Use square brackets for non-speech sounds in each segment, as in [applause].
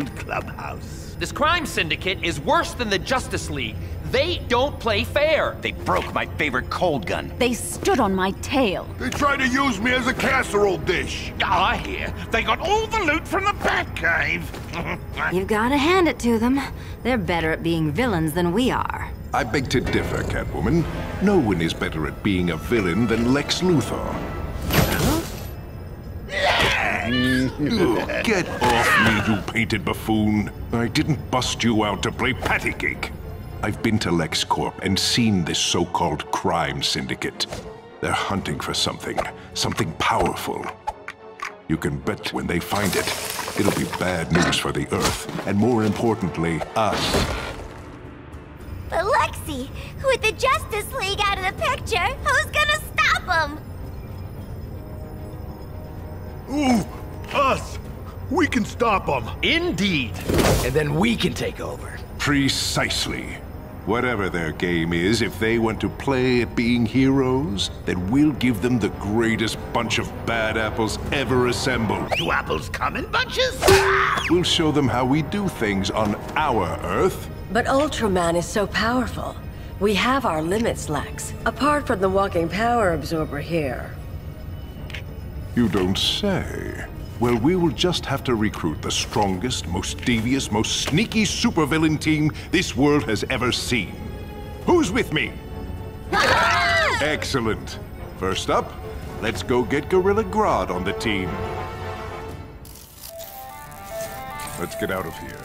back to the old clubhouse. This crime syndicate is worse than the Justice League. They don't play fair. They broke my favorite cold gun. They stood on my tail. They tried to use me as a casserole dish. Ah, I hear they got all the loot from the Batcave. [laughs] You've gotta hand it to them. They're better at being villains than we are. I beg to differ, Catwoman. No one is better at being a villain than Lex Luthor. Ugh, [laughs] Get off me, you painted buffoon. I didn't bust you out to play patty cake. I've been to LexCorp and seen this so-called crime syndicate. They're hunting for something, something powerful. You can bet when they find it, it'll be bad news for the Earth, and more importantly, us. But Lexi, with the Justice League out of the picture, who's gonna stop him? Ooh, us! We can stop them! Indeed. And then we can take over. Precisely. Whatever their game is, if they want to play at being heroes, then we'll give them the greatest bunch of bad apples ever assembled. Do apples come in bunches? We'll show them how we do things on our Earth. But Ultraman is so powerful. We have our limits, Lex. Apart from the walking power absorber here. You don't say. Well, we will just have to recruit the strongest, most devious, most sneaky supervillain team this world has ever seen. Who's with me? [laughs] Excellent. First up, let's go get Gorilla Grodd on the team. Let's get out of here.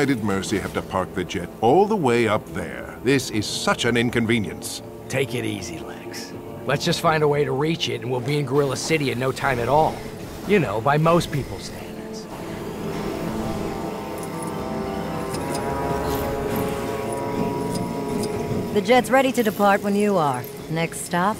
Why did Mercy have to park the jet all the way up there? This is such an inconvenience. Take it easy, Lex. Let's just find a way to reach it and we'll be in Gorilla City in no time at all. You know, by most people's standards. The jet's ready to depart when you are. Next stop,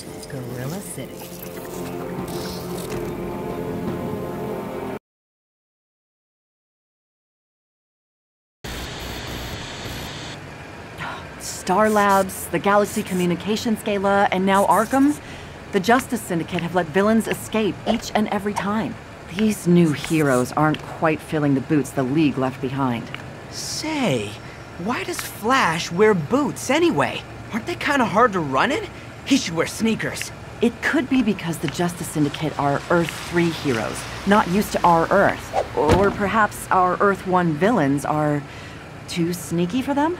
Star Labs, the Galaxy Communications Gala, and now Arkham, the Justice Syndicate have let villains escape each and every time. These new heroes aren't quite filling the boots the League left behind. Say, why does Flash wear boots anyway? Aren't they kind of hard to run in? He should wear sneakers. It could be because the Justice Syndicate are Earth 3 heroes, not used to our Earth. Or perhaps our Earth 1 villains are too sneaky for them?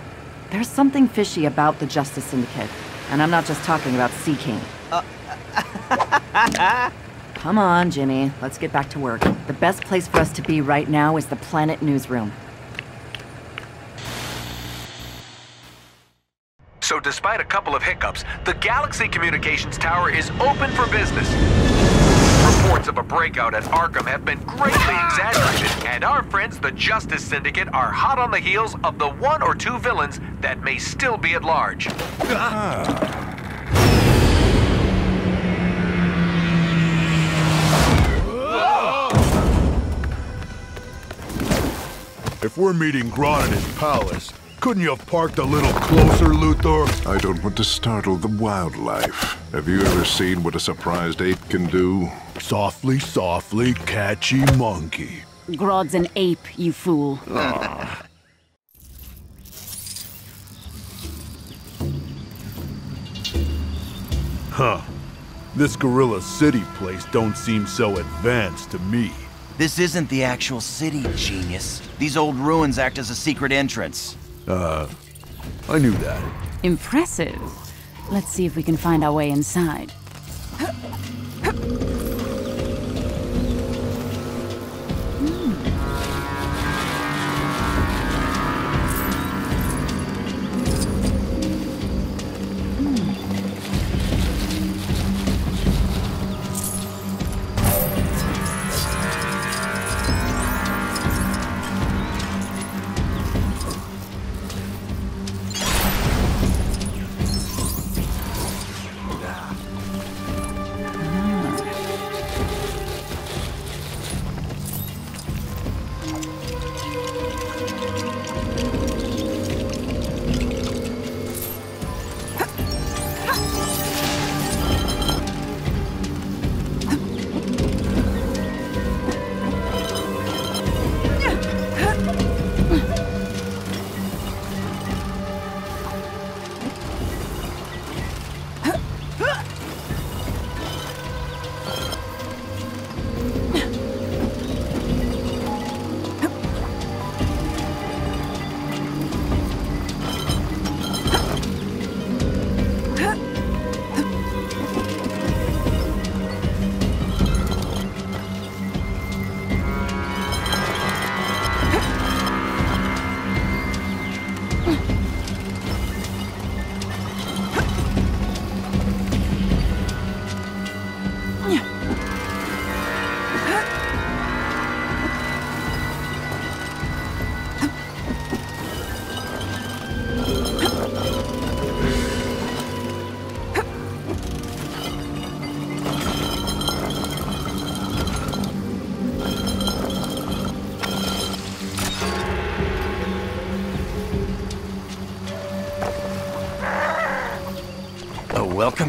There's something fishy about the Justice Syndicate. And I'm not just talking about Sea King. [laughs] Come on, Jimmy. Let's get back to work. The best place for us to be right now is the Planet Newsroom. So despite a couple of hiccups, the Galaxy Communications Tower is open for business. Reports of a breakout at Arkham have been greatly [laughs] exaggerated, and our friends the Justice Syndicate are hot on the heels of the one or two villains that may still be at large. If we're meeting Grodd at his palace, couldn't you have parked a little closer, Luthor? I don't want to startle the wildlife. Have you ever seen what a surprised ape can do? Softly, softly, catchy monkey. Grodd's an ape, you fool. Huh. This Gorilla City place don't seem so advanced to me. This isn't the actual city, genius. These old ruins act as a secret entrance. Uh, I knew that. Impressive. Let's see if we can find our way inside.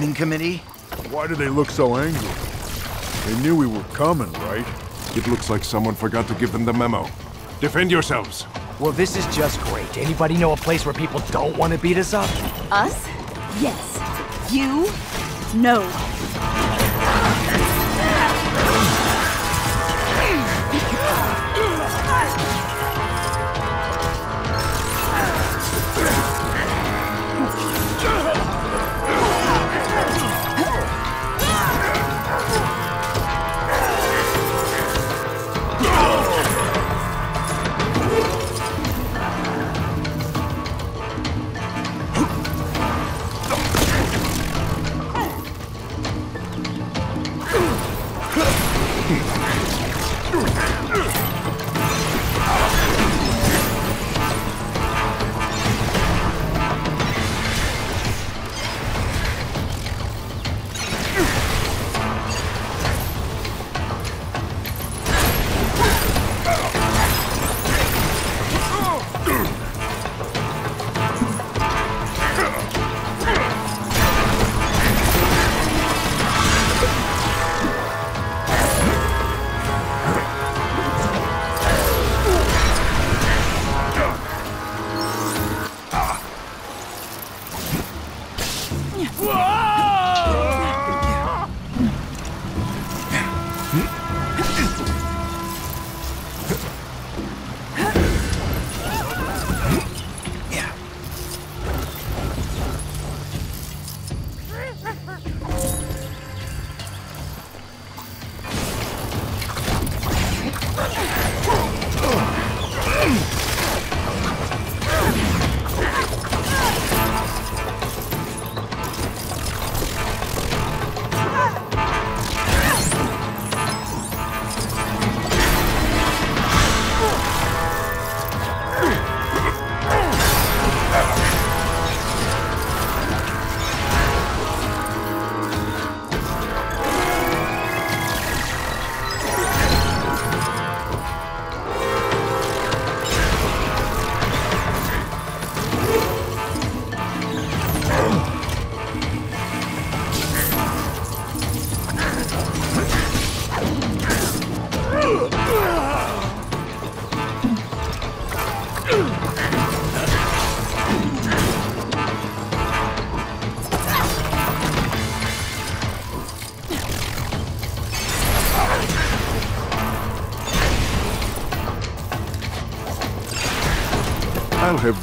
Welcoming committee? Why do they look so angry? They knew we were coming, right? It looks like someone forgot to give them the memo. Defend yourselves. Well, this is just great. Anybody know a place where people don't want to beat us up? Us? Yes. You? No.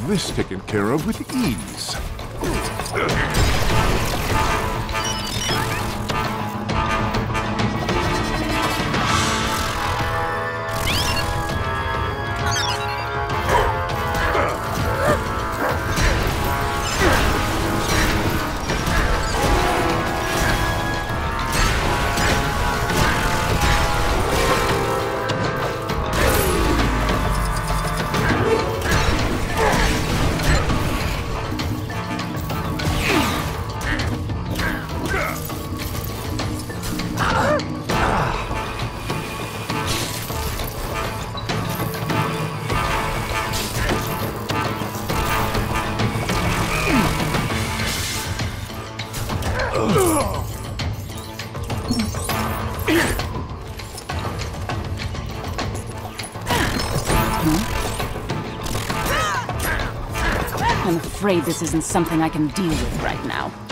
This taken care of with ease. Afraid this isn't something I can deal with right now.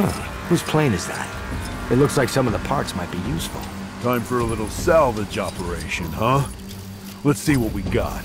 Huh. Whose plane is that? It looks like some of the parts might be useful. Time for a little salvage operation, huh? Let's see what we got.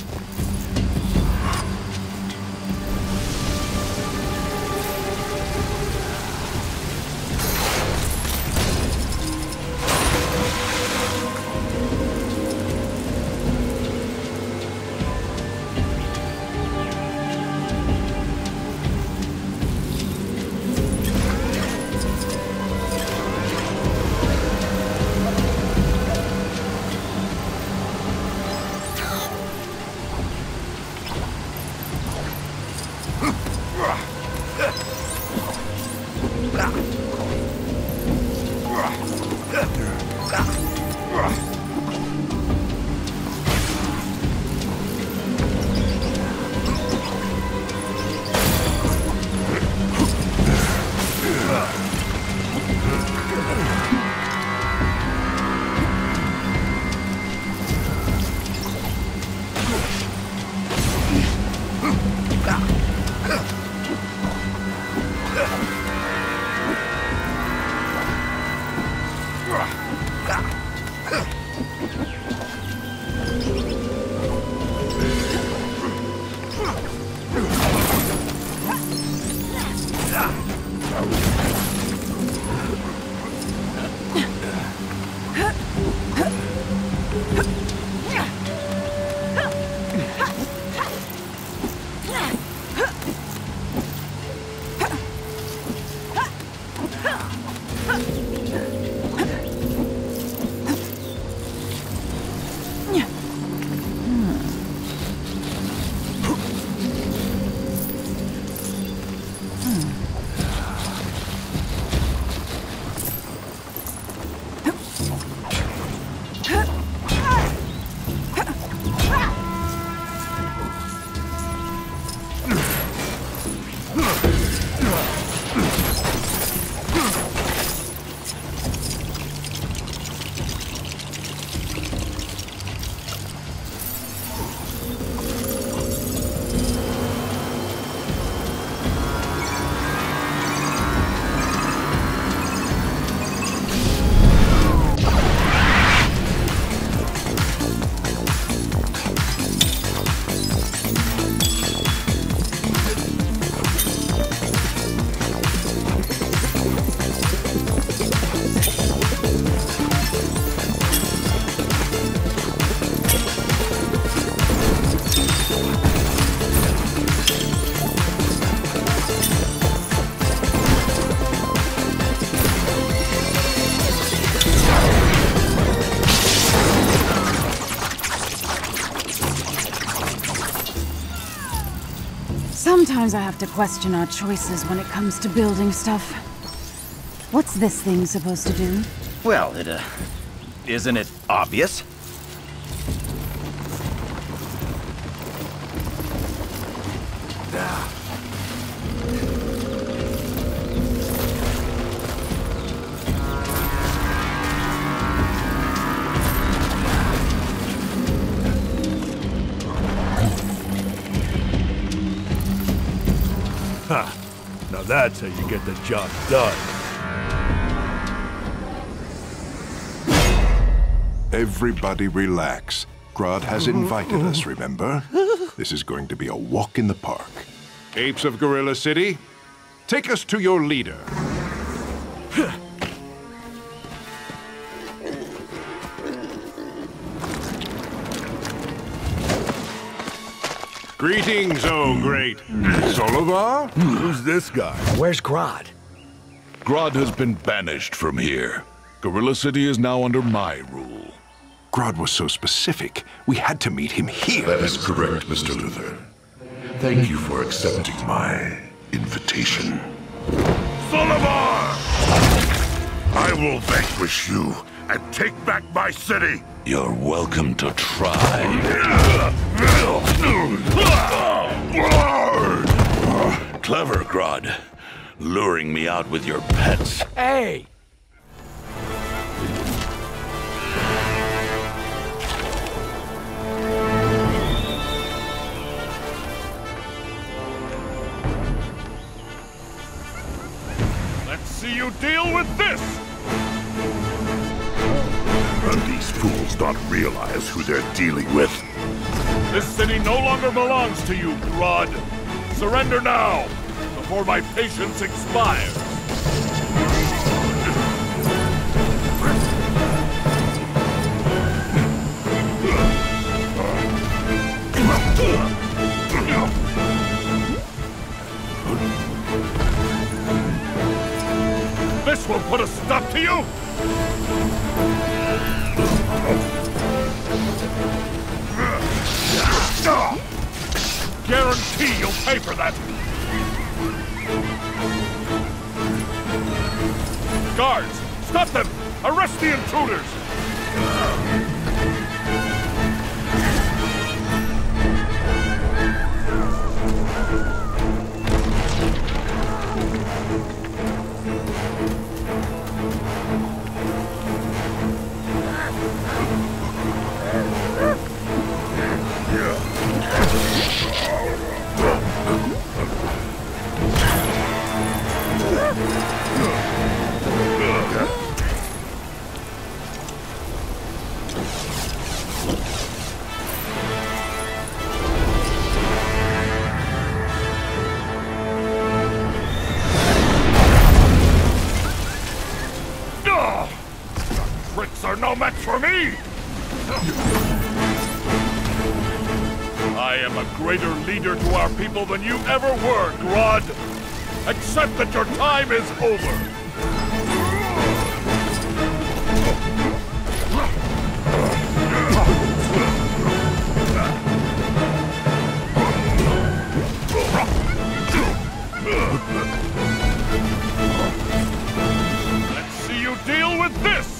Sometimes I have to question our choices when it comes to building stuff. What's this thing supposed to do? Well, it, uh, isn't it obvious? That's how you get the job done. Everybody relax. Grodd has invited us, remember? This is going to be a walk in the park. Apes of Gorilla City, take us to your leader. Greetings, oh great Solovar? Who's this guy? Where's Grodd? Grodd has been banished from here. Gorilla City is now under my rule. Grodd was so specific. We had to meet him here. That is correct, Mr. Luthor. Thank you for accepting my invitation. Solovar! I will vanquish you and take back my city! You're welcome to try. Clever, Grodd. Luring me out with your pets. Hey! Let's see you deal with this! These fools don't realize who they're dealing with. This city no longer belongs to you, Grodd. Surrender now, before my patience expires. This will put a stop to you! Guarantee you'll pay for that! Guards, stop them! Arrest the intruders! Ugh! I am a greater leader to our people than you ever were, Grodd! Accept that your time is over! Let's see you deal with this!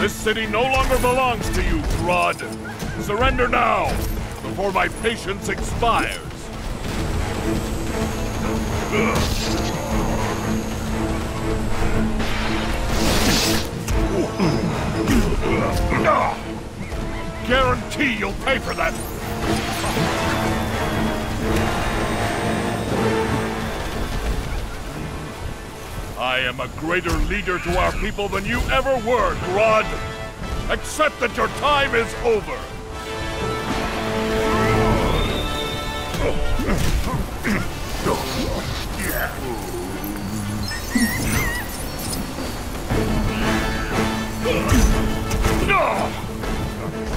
This city no longer belongs to you, Grodd. Surrender now, before my patience expires. Guarantee you'll pay for that! I am a greater leader to our people than you ever were, Grodd! Accept that your time is over!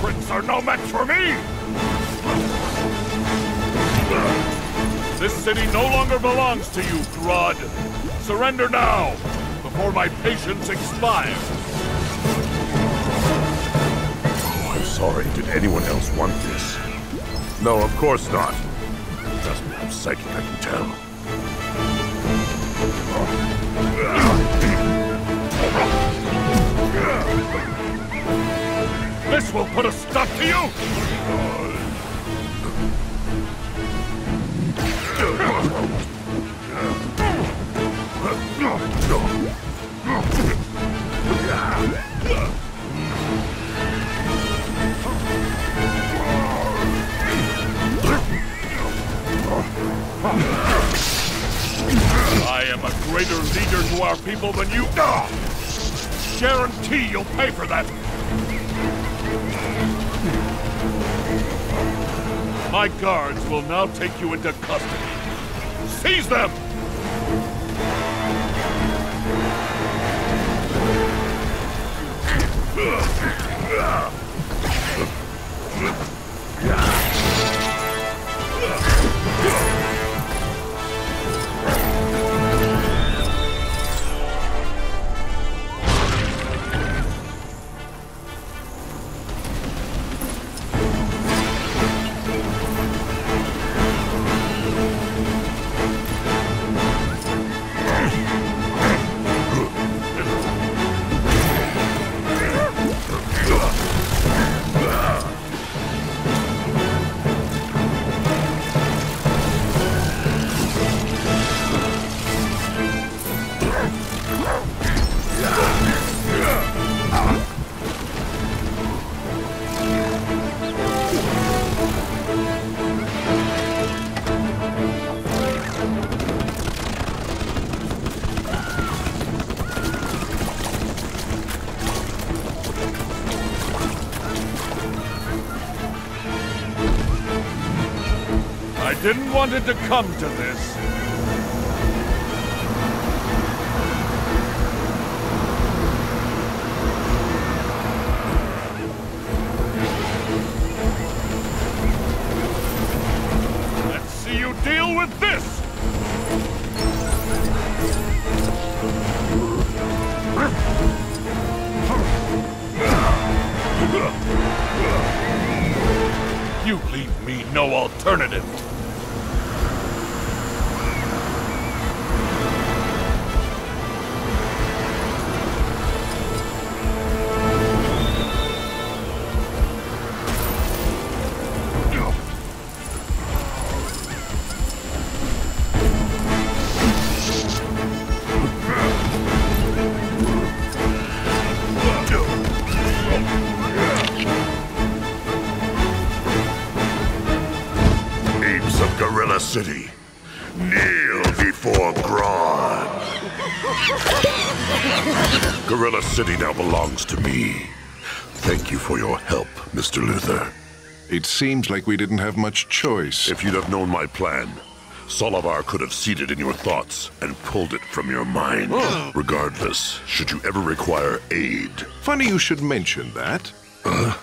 Tricks are no match for me! This city no longer belongs to you, Grodd! Surrender now, before my patience expires! Oh, I'm sorry, did anyone else want this? No, of course not. Just psychic, I can tell. Will put a stop to you! I am a greater leader to our people than you are! Guarantee you'll pay for that! My guards will now take you into custody. Seize them! Yeah! [laughs] Didn't want it to come to this. The city now belongs to me. Thank you for your help, Mr. Luthor. It seems like we didn't have much choice. If you'd have known my plan, Solovar could have seeded in your thoughts and pulled it from your mind. Oh. Regardless, should you ever require aid. Funny you should mention that. No.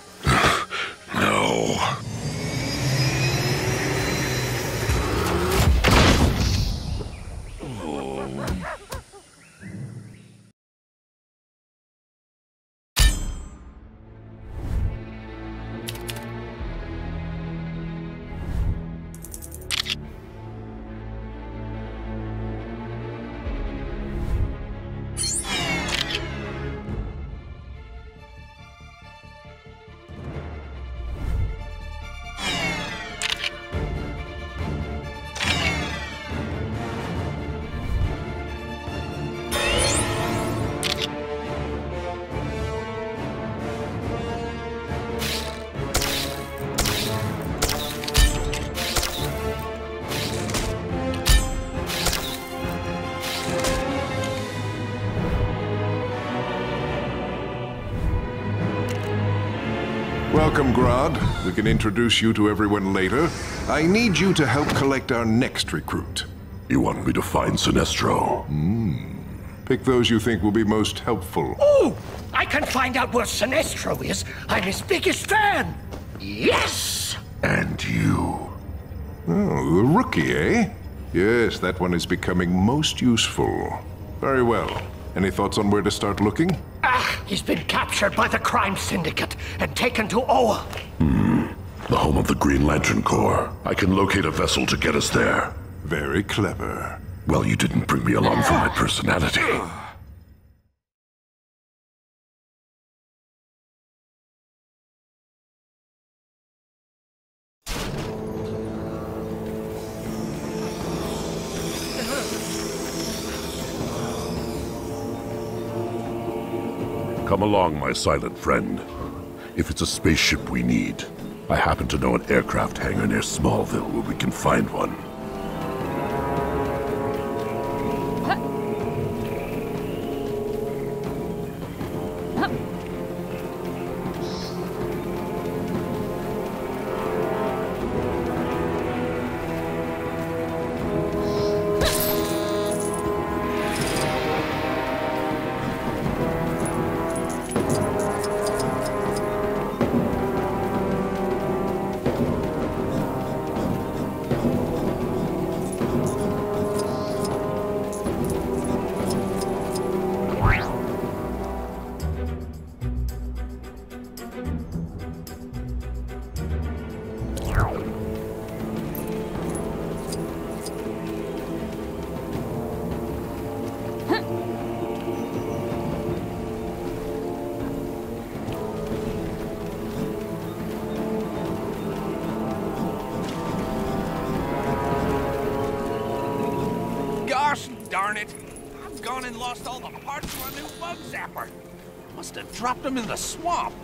Welcome, Grodd. We can introduce you to everyone later. I need you to help collect our next recruit. You want me to find Sinestro? Hmm. Pick those you think will be most helpful. Oh, I can find out where Sinestro is. I'm his biggest fan. Yes! And you. Oh, the rookie, eh? Yes, that one is becoming most useful. Very well. Any thoughts on where to start looking? Ah, he's been captured by the crime syndicate and taken to Oa. The home of the Green Lantern Corps. I can locate a vessel to get us there. Very clever. Well, you didn't bring me along for my personality. Along, my silent friend. If it's a spaceship we need, I happen to know an aircraft hangar near Smallville where we can find one. And lost all the parts of my new bug zapper. Must have dropped them in the swamp.